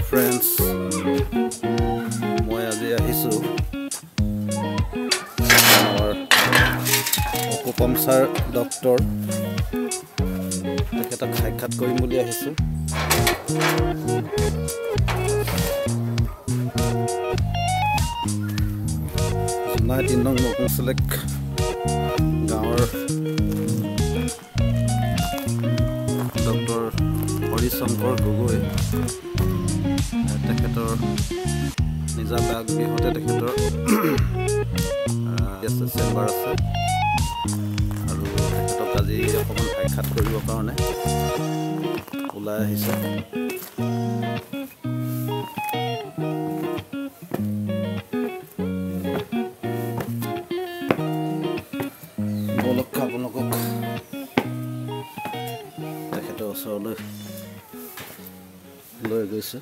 Friends মই আজি আহিছোঁ আমাৰ অকুপাংচাৰ ডক্টৰ তেখেতক সাক্ষাৎ কৰিম বুলি আহিছোঁ জোনাই তিনি নং মকুচলেক গাঁৱৰ ডক্টৰ হৰিশংকৰ গগৈ তেখেতৰ নিজা বাগগৃহতে তেখেতৰ চেম্বাৰ আছে। আৰু তেখেতক আজি অকণমান সাক্ষাৎ কৰিবৰ কাৰণে ওলাই আহিছে। ওচৰলৈ লৈ গৈছোঁ।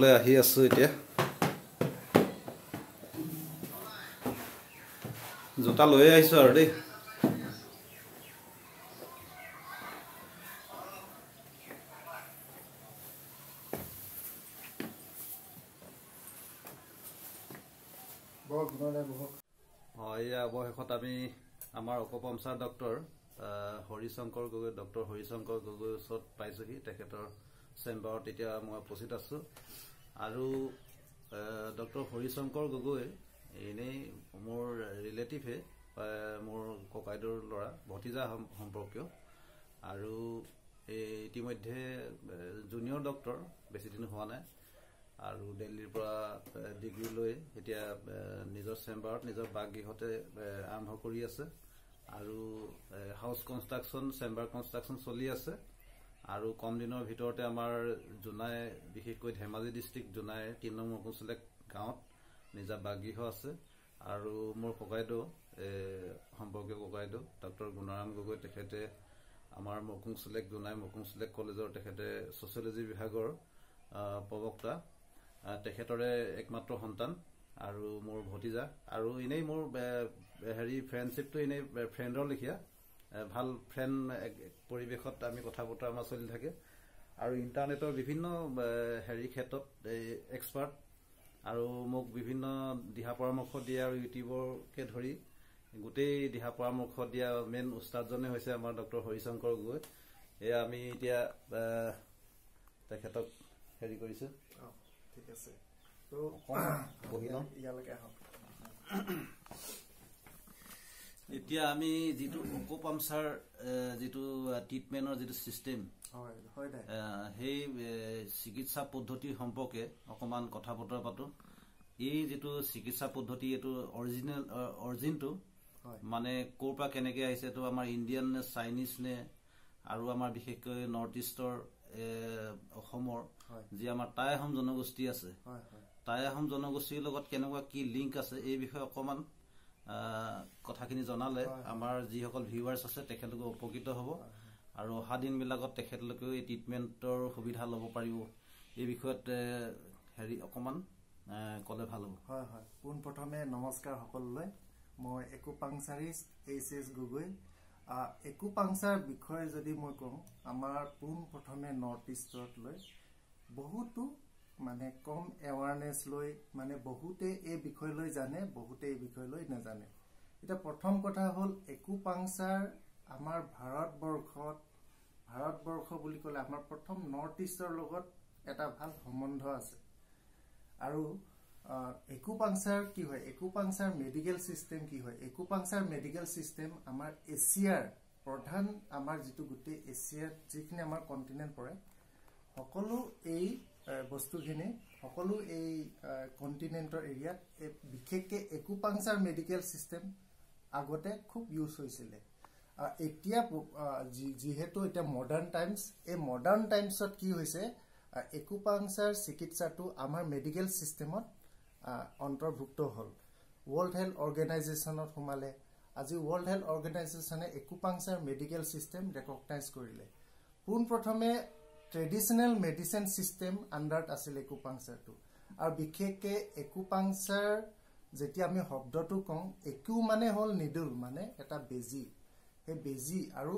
চেম্বাৰলৈ আহি আছোঁ এতিয়া জোতা লৈ আহিছোঁ আৰু দেই এয়া অৱশেষত আমি আমাৰ acupuncture doctor Harishankar Gogoi doctor Harishankar গগৈৰ ওচৰত পাইছোঁহি তেখেতৰ চেম্বাৰত এতিয়া মই উপস্থিত আছোঁ। আৰু ডক্টৰ হৰিশংকৰ গগৈ এনেই মোৰ ৰিলেটিভে মোৰ ককাইদেউৰ ল'ৰা ভতিজা সম্পৰ্কীয়। আৰু ইতিমধ্যে জুনিয়ৰ ডক্টৰ বেছিদিন হোৱা নাই। আৰু দিল্লীৰ পৰা ডিগ্ৰী লৈ এতিয়া নিজৰ চেম্বাৰত নিজৰ বাসগৃহতে আৰম্ভ কৰি আছে। আৰু হাউচ কনষ্ট্ৰাকশ্যন চেম্বাৰ কনষ্ট্ৰাকশ্যন চলি আছে। আৰু কম দিনৰ ভিতৰতে আমাৰ জোনাই বিশেষকৈ ধেমাজি ডিষ্ট্ৰিক্ট জোনাই তিনি নং মকুচলেক গাঁৱত নিজা বাসগৃহ আছে। আৰু মোৰ ককাইদেউ সম্পৰ্কীয় ককাইদেউ ডক্টৰ গুণৰাম গগৈ তেখেতে আমাৰ মকুংচলেক জোনাই মকুংচলেক কলেজৰ তেখেতে ছচিয়লজি বিভাগৰ প্ৰবক্তা। তেখেতৰে একমাত্ৰ সন্তান আৰু মোৰ ভতিজা। আৰু এনেই মোৰ হেৰি ফ্ৰেণ্ডশ্বিপটো এনেই ফ্ৰেণ্ডৰ লেখীয়া। ভাল ফ্ৰেণ্ড পৰিৱেশত আমি কথা বতৰা আমাৰ চলি থাকে। আৰু ইণ্টাৰনেটৰ বিভিন্ন হেৰি ক্ষেত্ৰত এক্সপাৰ্ট আৰু মোক বিভিন্ন দিহা পৰামৰ্শ দিয়ে আৰু ইউটিউবৰকে ধৰি গোটেই দিহা পৰামৰ্শ দিয়া মেইন উস্তাদজনে হৈছে আমাৰ ডক্টৰ হৰিশংকৰ গগৈ। এয়া আমি এতিয়া তেখেতক হেৰি কৰিছোঁ। ঠিক আছে। ইয়ালৈকে আহক। এতিয়া আমি যিটো অকোপামচাৰ যিটো ট্ৰিটমেণ্টৰ যিটো ছিষ্টেম সেই চিকিৎসা পদ্ধতি সম্পৰ্কে অকণমান কথা বতৰা পাতোঁ। এই যিটো চিকিৎসা পদ্ধতি এইটো অৰিজিনেল অৰিজিনটো মানে ক'ৰ পৰা কেনেকৈ আহিছে এইটো আমাৰ ইণ্ডিয়ান নে চাইনিজ নে আৰু আমাৰ বিশেষকৈ নৰ্থ ইষ্টৰ অসমৰ যি আমাৰ টাই আহোম জনগোষ্ঠী আছে। টাই আহোম জনগোষ্ঠীৰ লগত কেনেকুৱা কি লিংক আছে এই বিষয়ে অকণমান কথাখিনি জনালে। আমাৰ যিসকল ভিউৱাৰ্ছ আছে তেখেতলোকে উপকৃত হ'ব। আৰু অহা দিনবিলাকত তেখেতলোকেও এই ট্ৰিটমেণ্টৰ সুবিধা ল'ব পাৰিব। এই বিষয়ত হেৰি অকণমান ক'লে ভাল হ'ব। হয় হয়। পোনপ্ৰথমে নমস্কাৰ সকলোলৈ। মই acupuncturist H S Gogoi. Acupuncture বিষয়ে যদি মই কওঁ আমাৰ পোনপ্ৰথমে নৰ্থ ইষ্টত লৈ বহুতো মানে কম এৱাৰনেছ লৈ মানে বহুতে এই বিষয়লৈ জানে বহুতে এই বিষয়লৈ নাজানে। এতিয়া প্ৰথম কথা হ'ল একুপাংচাৰ আমাৰ ভাৰতবৰ্ষত ভাৰতবৰ্ষ বুলি ক'লে আমাৰ প্ৰথম নৰ্থ ইষ্টৰ লগত এটা ভাল সম্বন্ধ আছে। আৰু একুপাংচাৰ কি হয়? একুপাংচাৰ মেডিকেল চিষ্টেম কি হয়? একুপাংচাৰ মেডিকেল চিষ্টেম আমাৰ এছিয়াৰ প্ৰধান আমাৰ যিটো গোটেই এছিয়াত যিখিনি আমাৰ কণ্টিনেণ্ট পৰে সকলো এই বস্তুখিনি সকলো এই কণ্টিনেণ্টৰ এৰিয়াত বিশেষকৈ একুপাংচাৰ মেডিকেল চিষ্টেম আগতে খুব ইউজ হৈছিলে। এতিয়া যিহেতু এতিয়া মডাৰ্ণ টাইমছ এই মডাৰ্ণ টাইমছত কি হৈছে একুপাংচাৰ চিকিৎসাটো আমাৰ মেডিকেল চিষ্টেমত অন্তৰ্ভুক্ত হ'ল। ৱৰ্ল্ড হেল্থ অৰ্গেনাইজেশ্যনত সোমালে। আজি ৱৰ্ল্ড হেল্থ অৰ্গেনাইজেশ্যনে একুপাংচাৰ মেডিকেল চিষ্টেম ৰেকগনাইজ কৰিলে। পোনপ্ৰথমে ট্ৰেডিশ্যনেল মেডিচিন চিষ্টেম আণ্ডাৰত আছিল একুপাংচাৰটো আৰু বিশেষকৈ একুপাংচাৰ যেতিয়া আমি শব্দটো কওঁ একু মানে হ'ল নিডল মানে এটা বেজী। সেই বেজী আৰু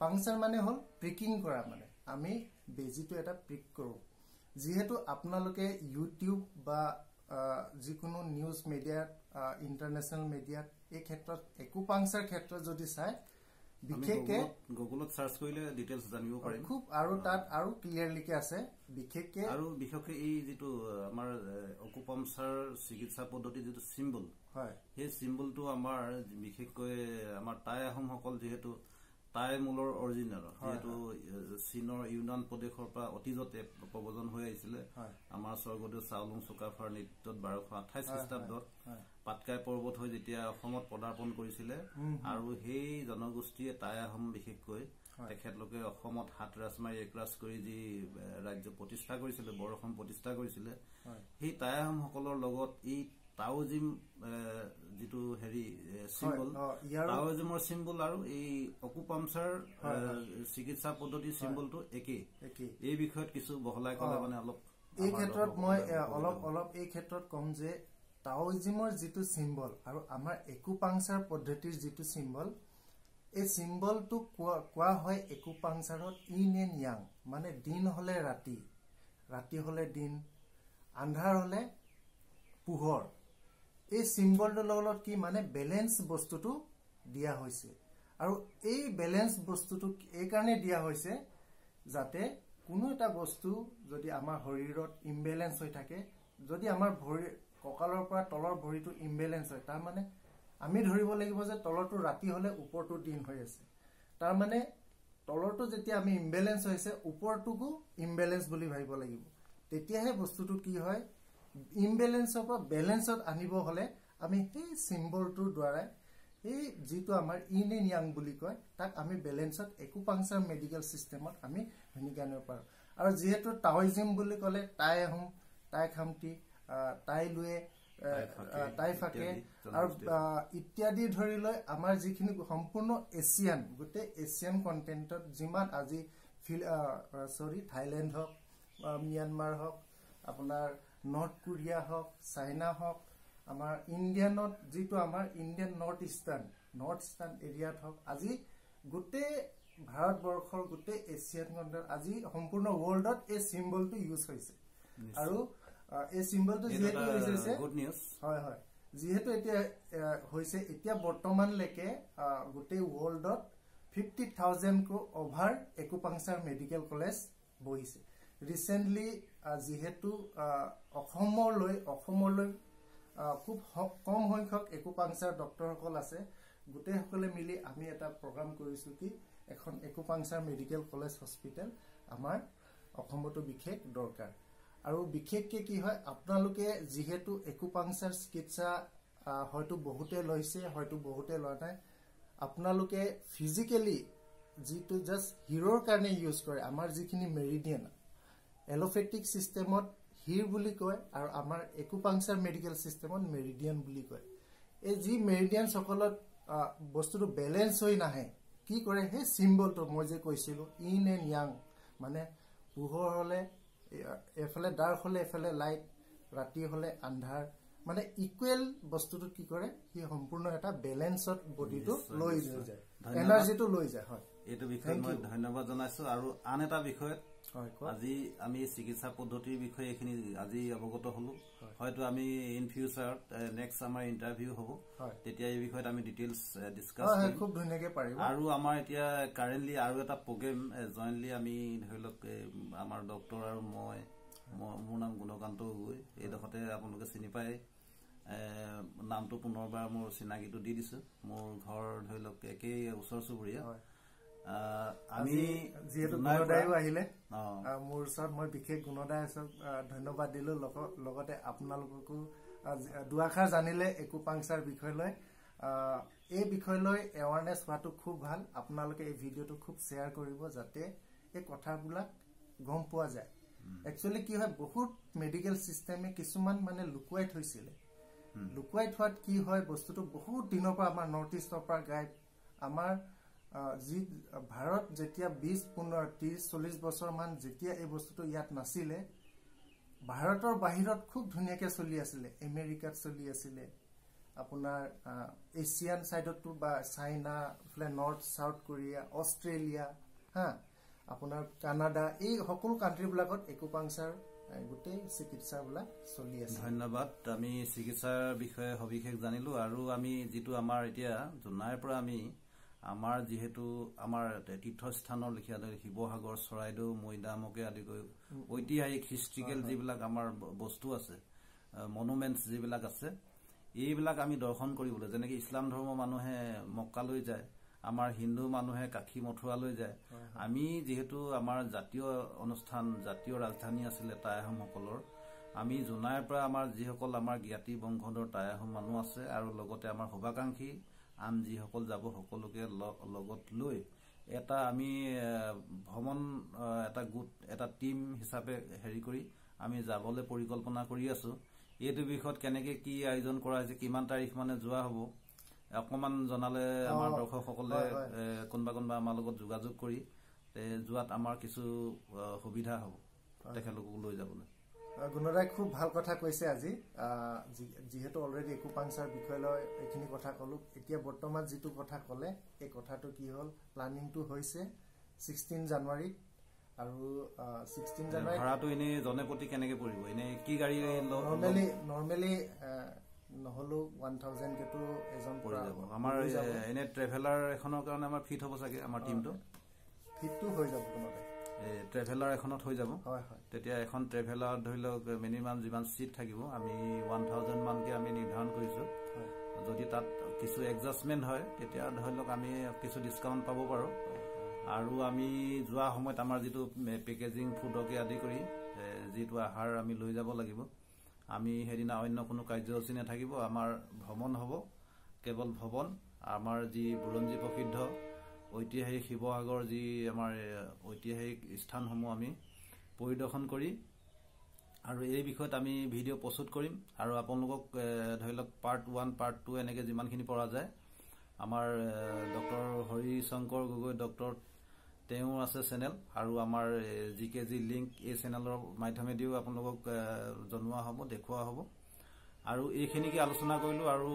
পাংচাৰ মানে হ'ল প্ৰিকিং কৰা মানে। আমি বেজীটো এটা প্ৰিক কৰোঁ। যিহেতু আপোনালোকে ইউটিউব বা যিকোনো নিউজ মিডিয়াত ইণ্টাৰনেশ্যনেল মিডিয়াত এই ক্ষেত্ৰত একুপাংচাৰ ক্ষেত্ৰত যদি চায় বিশেষকৈ গুগলত- চাৰ্চ কৰিলে ডিটেইলছ জানিব পাৰিম। খুব আৰু তাত আৰু ক্লিয়াৰলিকে আছে। বিশেষকে আৰু বিশেষকৈ এই যিটো আমাৰ অকুপামচাৰ চিকিৎসা পদ্ধতি যিটো চিম্বল হয়। সেই চিম্বলটো আমাৰ বিশেষকৈ আমাৰ টাই আহোমসকল যিহেতু টাই মূলৰ অৰিজিনেল যিহেতু চীনৰ ইউনান প্ৰদেশৰ পৰা অতীজতে প্ৰব্ৰজন হৈ আহিছিলে। আমাৰ স্বৰ্গদেউ চাওলুং চুকাফাৰ নেতৃত্বত বাৰশ আঠাইছ খ্ৰীষ্টাব্দত পাটকাই পৰ্বত হৈ যেতিয়া অসমত পদাৰ্পণ কৰিছিলে আৰু সেই জনগোষ্ঠীয়ে টাই আহোম বিশেষকৈ। তেখেতলোকে অসমত হাত ৰাজ মাৰি একৰাজ কৰি যি ৰাজ্য প্ৰতিষ্ঠা কৰিছিলে বৰ অসম প্ৰতিষ্ঠা কৰিছিলে সেই টাই আহোমসকলৰ লগত এই টাওজিম এ, যিটো হেৰি চিম্বল টাওজিমৰ চিম্বল আৰু এই অকুপামচাৰ চিকিৎসা পদ্ধতিৰ চিম্বলটো একেই। এই বিষয়ত কিছু বহলাই ক'লে মানে অলপ এই ক্ষেত্ৰত মই অলপ। অলপ এই ক্ষেত্ৰত ক'ম যে টাওজিমৰ যিটো চিম্বল আৰু আমাৰ একুপাংচাৰ পদ্ধতিৰ যিটো চিম্বল এই চিম্বলটো কোৱা কোৱা হয় একুপাংচাৰত ইন এণ্ড য়াং মানে দিন হ'লে ৰাতি। ৰাতি হ'লে দিন আন্ধাৰ হ'লে পোহৰ। এই চিম্বলটোৰ লগত কি মানে বেলেঞ্চ বস্তুটো দিয়া হৈছে। আৰু এই বেলেঞ্চ বস্তুটো এইকাৰণে দিয়া হৈছে যাতে কোনো এটা বস্তু যদি আমাৰ শৰীৰত ইমবেলেঞ্চ হৈ থাকে যদি আমাৰ ভৰি কঁকালৰ পৰা তলৰ ভৰিটো ইমবেলেঞ্চ হয় তাৰমানে আমি ধৰিব লাগিব যে তলৰটো ৰাতি হ'লে ওপৰটো দিন হৈ আছে। তাৰমানে তলৰটো যেতিয়া আমি ইমবেলেঞ্চ হৈছে ওপৰটোকো ইমবেলেঞ্চ বুলি ভাবিব লাগিব। তেতিয়াহে বস্তুটো কি হয়? ইমবেলেঞ্চৰ পৰা বেলেঞ্চত আনিব হ'লে আমি সেই চিম্বলটোৰ দ্বাৰাই এই যিটো আমাৰ ইন এণ্ড য়াং বুলি কয় তাক আমি বেলেঞ্চত একুপাংচাৰ মেডিকেল চিষ্টেমত আমি ধুনীয়াকৈ আনিব পাৰোঁ। আৰু যিহেতু টাওইজিম বুলি ক'লে টাই আহোম টাই খামটি টাই লুৱে টাই ফাকে, আৰু ইত্যাদি ধৰি লৈ আমাৰ যিখিনি সম্পূৰ্ণ এছিয়ান গোটেই এছিয়ান কণ্টেণ্টত যিমান আজি ফিল চৰি থাইলেণ্ড হওক ম্যানমাৰ হওক আপোনাৰ নৰ্থ কোৰিয়া হওক চাইনা হওক আমাৰ ইণ্ডিয়ানত যিটো আমাৰ Indian north eastern north eastern এৰিয়াত হওক আজি গোটেই ভাৰতবৰ্ষৰ গোটেই এছিয়ান কণ্টেণ্ট আজি সম্পূৰ্ণ ৱৰ্ল্ডত এই চিম্বলটো ইউজ হৈছে। আৰু এই চিম্বলটো যিহেতু ইউজ হৈছে হয় হয়। যিহেতু এতিয়া হৈছে এতিয়া বৰ্তমানলৈকে গোটেই ৱৰ্ল্ডত ফিফটি থাউজেণ্ডকৈ অভাৰ একুপাংচাৰ মেডিকেল কলেজ বহিছে। ৰিচেণ্টলি যিহেতু অসমলৈ অসমলৈ খুব কম সংখ্যক একুপাংচাৰ ডক্তৰসকল আছে। গোটেইসকলে মিলি আমি এটা প্ৰগ্ৰাম কৰিছোঁ কি এখন একুপাংচাৰ মেডিকেল কলেজ হস্পিটেল আমাৰ অসমতো বিশেষ দৰকাৰ। আৰু বিশেষকে কি হয় আপোনালোকে যিহেতু একুপাংচাৰ চিকিৎসা হয়তো বহুতে লৈছে হয়তো বহুতে লোৱা নাই আপোনালোকে ফিজিকেলি যিটো জাষ্ট হিৰ'ৰ কাৰণে ইউজ কৰে আমাৰ যিখিনি মেৰিডিয়ান এল'পেথিক চিষ্টেমত হিৰ বুলি কয় আৰু আমাৰ একুপাংচাৰ মেডিকেল চিষ্টেমত মেৰিডিয়ান বুলি কয়। এই যি মেৰিডিয়ানসকলত বস্তুটো বেলেঞ্চ হৈ নাহে কি কৰে সেই চিম্বলটো মই যে কৈছিলোঁ ইন এণ্ড য়াং মানে পোহৰ হ'লে এফালে ডাৰ্ক হ'লে এফালে লাইট ৰাতি হ'লে আন্ধাৰ মানে ইকুৱেল বস্তুটো কি কৰে সি সম্পূৰ্ণ এটা বেলেঞ্চত বডিটো লৈ যায়। এনাৰ্জিটো লৈ যায় হয়। এইটো Thank মই. ধন্যবাদ জনাইছো। আৰু আন এটা বিষয়ত আজি আমি চিকিৎসা পদ্ধতিৰ বিষয়ে এইখিনি আজি অৱগত হলো। হয়। হয়তো আমি ইন ফিউচাৰত নেক্সট আমাৰ ইণ্টাৰভিউ হ'ব। তেতিয়া এই বিষয়ত আমি ডিটেইলছ ডিছকাছ খুব ধুনীয়াকে পাৰিব। আৰু আমাৰ এতিয়া কাৰেণ্টলি আৰু এটা প্ৰগ্ৰেম জইণ্টলি আমি ধৰি লওক আমাৰ ডক্টৰ আৰু মই মোৰ নাম গুণকান্ত গগৈ। এইডোখৰতে আপোনালোকে চিনি পায়। নামটো পুনৰবাৰ মোৰ চিনাকিটো দি দিছোঁ। মোৰ ঘৰ ধৰি লওক একেই ওচৰ চুবুৰীয়া। আমি যিহেতু গুণদায়ো আহিলে মোৰ ওচৰত মই বিশেষ গুণদায় ওচৰত ধন্যবাদ দিলো। লগ- লগতে আপোনালোককো দুআষাৰ জানিলে একুপাংচাৰ বিষয় লৈ এই বিষয় লৈ এৱাৰনেছ হোৱাটো খুব ভাল। আপোনালোকে এই ভিডিঅ'টো খুব শ্বেয়াৰ কৰিব যাতে এই কথাবিলাক গম পোৱা যায়। একচুৱেলি কি হয় বহুত মেডিকেল চিষ্টেমে কিছুমান মানে লুকুৱাই থৈছিলে। লুকুৱাই থোৱাত কি হয় বস্তুটো বহুত দিনৰ পৰা আমাৰ নৰ্থ ইষ্টৰ পৰা গাইড আমাৰ যি ভাৰত যেতিয়া বিশ পোন্ধৰ ত্ৰিশ চল্লিশ বছৰমান যেতিয়া এই বস্তুটো ইয়াত নাছিলে ভাৰতৰ বাহিৰত খুব ধুনীয়াকে চলি আছিলে আমেৰিকাত চলি আছিলে আপোনাৰ এছিয়ান চাইডতো বা চাইনা ইফালে নৰ্থ চাউথ কোৰিয়া অষ্ট্ৰেলিয়া হা আপোনাৰ কানাডা এই সকলো কাণ্ট্ৰিবিলাকত একুপাংচাৰ গোটেই চিকিৎসাবিলাক চলি আছে। ধন্যবাদ। আমি চিকিৎসাৰ বিষয়ে সবিশেষ জানিলো আৰু আমি যিটো আমাৰ এতিয়া জোনাইৰ পৰা আমি আমাৰ যিহেতু আমাৰ তীৰ্থস্থানৰ লেখীয়া শিৱসাগৰ চৰাইদেউ মৈদামকে আদি কৰি ঐতিহাসিক হিষ্ট্ৰিকেল যিবিলাক আমাৰ বস্তু আছে মনুমেণ্টছ যিবিলাক আছে এইবিলাক আমি দৰ্শন কৰিবলৈ যেনেকে ইছলাম ধৰ্মৰ মানুহে মক্কালৈ যায় আমাৰ হিন্দু মানুহে কাশী মথুৰালৈ যায় আমি যিহেতু আমাৰ জাতীয় অনুষ্ঠান জাতীয় ৰাজধানী আছিলে টাই আহোমসকলৰ আমি জোনাইৰ পৰা আমাৰ যিসকল আমাৰ জ্ঞাতি বংশধৰ টাই আহোম মানুহ আছে আৰু লগতে আমাৰ শুভাকাংক্ষী আন যিসকল যাব সকলোকে লগত লৈ এটা আমি ভ্ৰমণ এটা গোট এটা টিম হিচাপে হেৰি কৰি আমি যাবলৈ পৰিকল্পনা কৰি আছো। এইটো বিষয়ত কেনেকে কি আয়োজন কৰা হৈছে কিমান তাৰিখ মানে যোৱা হ'ব অকমান জনালে আমাৰ দৰ্শকসকলে কোনোবা কোনোবা আমাৰ লগত যোগাযোগ কৰি যোৱাত আমাৰ কিছু সুবিধা হ'ব। তেখেতলোকক লৈ আহ, গুণদাই খুব ভাল কথা কৈছে আজি। যিহেতু অলৰেডি একুপাংচাৰ বিষয় লৈ এইখিনি কথা ক'লো। এতিয়া বৰ্তমান যিটো কথা ক'লে এই কথাটো কি হ'ল? প্লানিংটো হৈছে ছিক্সটিন জানুৱাৰীত আৰু ছিক্সটিন জানুৱাৰীত ভাড়াটো এনেই জনে প্ৰতি কেনেকে পৰিব? এনেই কি গাড়ী নৰ্মেলি নৰ্মেলি নহ'লেও ওৱান থাউজেণ্ডকেতো এজন পৰি যাব। আমাৰ হৈ যাব। এ, এনে ট্ৰেভেলাৰ এখনৰ কাৰণে আমাৰ ফিট হ'ব চাগে আমাৰ টিমটো ফিটটো হৈ যাব ট্ৰেভেলাৰ এখনত হৈ যাব। হয় হয়। তেতিয়া এখন ট্ৰেভেলাৰত ধৰি লওক মিনিমাম যিমান চিট থাকিব আমি ওৱান থাউজেণ্ড মানকে আমি নিৰ্ধাৰণ কৰিছোঁ। যদি তাত কিছু এডজাষ্টমেণ্ট হয় তেতিয়া ধৰি লওক আমি কিছু ডিছকাউণ্ট পাব পাৰোঁ। আৰু আমি যোৱা সময়ত আমাৰ যিটো পেকেজিং ফুডকে আদি কৰি যিটো আহাৰ আমি লৈ যাব লাগিব আমি সেইদিনা অন্য কোনো কাৰ্যসূচী নাথাকিব আমাৰ ভ্ৰমণ হ'ব। কেৱল ভ্ৰমণ আমাৰ যি বুৰঞ্জী প্ৰসিদ্ধ ঐতিহাসিক শিৱসাগৰ যি আমাৰ ঐতিহাসিক স্থানসমূহ আমি পৰিদৰ্শন কৰি আৰু এই বিষয়ত আমি ভিডিঅ' প্ৰস্তুত কৰিম। আৰু আপোনালোকক ধৰি লওক পাৰ্ট ওৱান পাৰ্ট টু এনেকৈ যিমানখিনি পৰা যায় আমাৰ ডক্টৰ হৰিশংকৰ গগৈ ডক্টৰ তেওঁৰ আছে চেনেল। আৰু আমাৰ জি কে জি লিংক এই চেনেলৰ মাধ্যমেদিও আপোনালোকক জনোৱা হ'ব দেখুওৱা হ'ব। আৰু এইখিনিকে আলোচনা কৰিলোঁ আৰু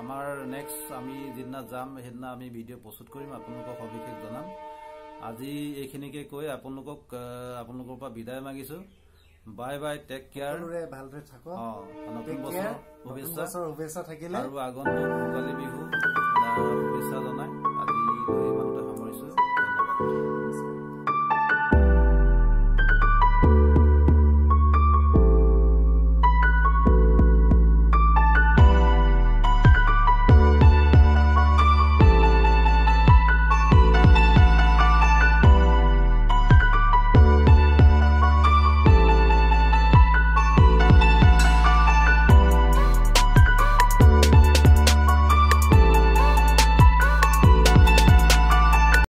আমাৰ নেক্সট আমি যিদিনা যাম সেইদিনা আমি ভিডিঅ' প্ৰস্তুত কৰিম আপোনালোকক সবিশেষ জনাম। আজি এইখিনিকে কৈ আপোনালোকক আপোনালোকৰ পৰা বিদায় মাগিছোঁ। বাই বাই টেক কেয়াৰ ভালদৰে থাকক। নতুন বছৰ শুভেচ্ছা। শুভেচ্ছা থাকিলে। আৰু আগন্তুক ভোগালী বিহু শুভেচ্ছা জনাই। আজি